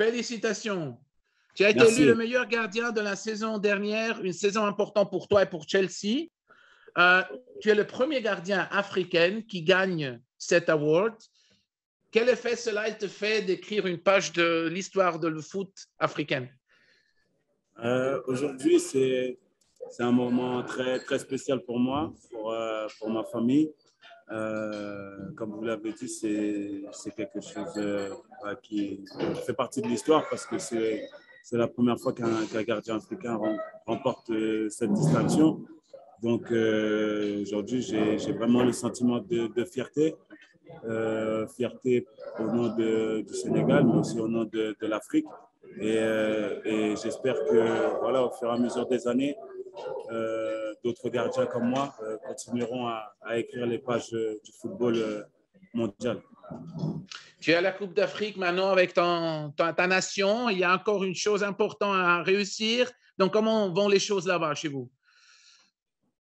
félicitations. Tu as été Merci. élu le meilleur gardien de la saison dernière, une saison importante pour toi et pour Chelsea. Euh, tu es le premier gardien africain qui gagne cet award. Quel effet cela te fait d'écrire une page de l'histoire de le foot africain? Euh, Aujourd'hui, c'est c'est un moment très, très spécial pour moi, pour, euh, pour ma famille. Comme vous l'avez dit, c'est c'est quelque chose qui fait partie de l'histoire parce que c'est la première fois qu'un qu'un gardien africain rem- remporte euh, cette distinction. Donc euh, aujourd'hui, j'ai vraiment le sentiment de, de fierté. Euh, fierté au nom de- du Sénégal, mais aussi au nom de, de l'Afrique. Et, euh, j'espère que, voilà, au fur et à mesure des années, euh, d'autres gardiens comme moi euh, continueront à, écrire les pages euh, du football euh, mondial. Tu à la Coupe d'Afrique maintenant avec ta, ta nation. Il y a encore une chose importante à réussir. Donc, comment vont les choses là-bas chez vous?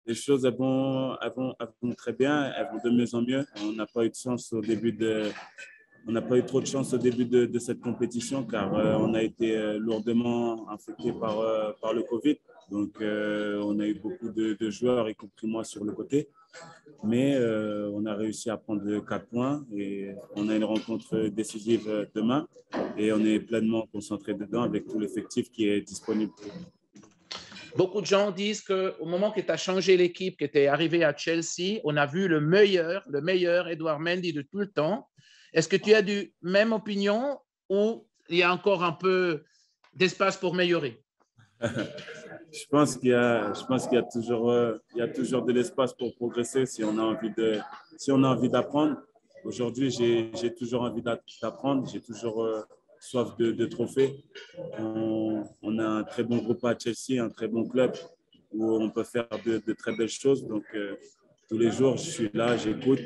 Les choses vont, vont- vont très bien, elles vont de mieux en mieux. On n'a pas eu de chance au début de, on n'a pas eu trop de chance au début de, de cette compétition car euh, on a été euh, lourdement infecté par, euh, par le Covid. Donc, euh, on a eu beaucoup de, joueurs, y compris moi, sur le côté. Mais euh, on a réussi à prendre quatre points et on a une rencontre décisive demain et on est pleinement concentré dedans avec tout l'effectif qui est disponible. Beaucoup de gens disent qu'au moment que tu as changé l'équipe, que tu es arrivé à Chelsea, on a vu le meilleur, le meilleur Edouard Mendy de tout le temps. Est-ce que tu as du même opinion ou il y a encore un peu d'espace pour améliorer? Je pense qu'il y a, je pense qu'il y a toujours, euh, il y a toujours de l'espace pour progresser si on a envie de, si on a envie d'apprendre. Aujourd'hui, j'ai, toujours envie d'a- d'apprendre. J'ai toujours euh, soif de, trophées. On, on a un très bon groupe à Chelsea, un très bon club où on peut faire de, très belles choses. Donc, euh, tous les jours, je suis là, j'écoute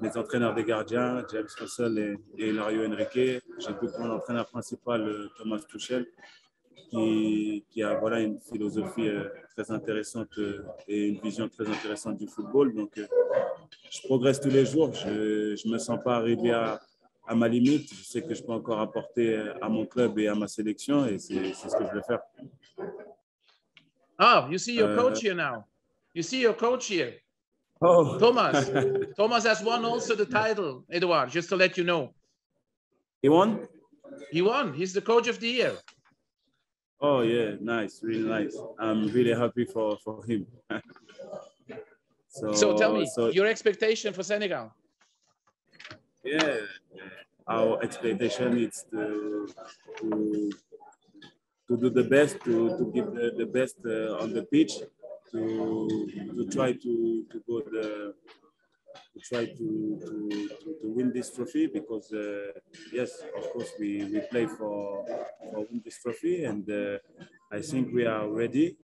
mes entraîneurs des gardiens, James Russell et, et Lario Enrique. J'écoute mon entraîneur principal, Thomas Tuchel qui, qui a voilà, une philosophie euh, très intéressante euh, et une vision très intéressante du football. Donc, euh, je progresse tous les jours. Je ne me sens pas arrivé à, à ma limite. Je sais que je peux encore apporter à mon club et à ma sélection et c'est ce que je vais faire. Ah, you see your coach here now. You see your coach here. Oh, Thomas. Thomas has won also the title, Edouard, just to let you know. he won? He won. He's the coach of the year. Oh, yeah, nice, really nice. I'm really happy for, for him. so, So tell me, so- your expectation for Senegal. Yeah, our expectation is to to, to do the best, to, to give the, the best uh, on the pitch, to to try to, to go the to try to, to, to, win this trophy because uh, yes, of course we, we play for for win this trophy and uh, I think we are ready.